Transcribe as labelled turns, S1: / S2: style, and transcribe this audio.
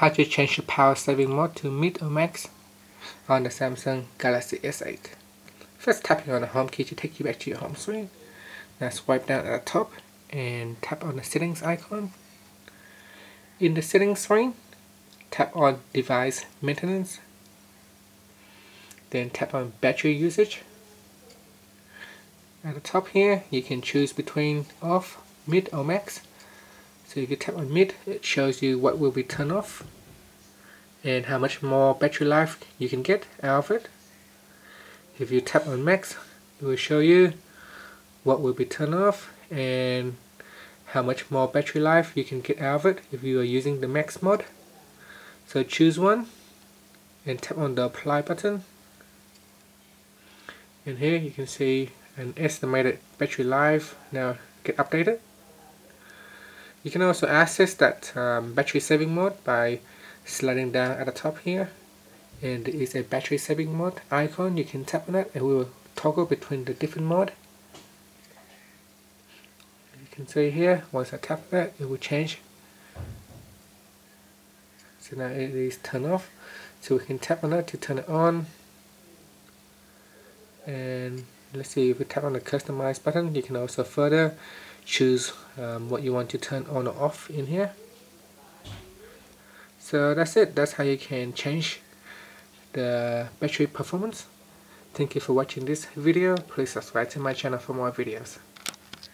S1: how to change the power saving mode to mid or max on the Samsung Galaxy S8. First tapping on the home key to take you back to your home screen. Now swipe down at the top and tap on the settings icon. In the settings screen, tap on device maintenance. Then tap on battery usage. At the top here, you can choose between off, mid or max. So if you tap on mid, it shows you what will be turned off and how much more battery life you can get out of it. If you tap on max, it will show you what will be turned off and how much more battery life you can get out of it if you are using the max mode. So choose one and tap on the apply button and here you can see an estimated battery life now get updated you can also access that um, battery saving mode by sliding down at the top here. And there is a battery saving mode icon. You can tap on it and we will toggle between the different mode. You can see here once I tap that it will change. So now it is turned off. So we can tap on that to turn it on. And let's see if we tap on the customize button you can also further choose um, what you want to turn on or off in here. So that's it. That's how you can change the battery performance. Thank you for watching this video. Please subscribe to my channel for more videos